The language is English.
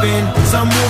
jumping, some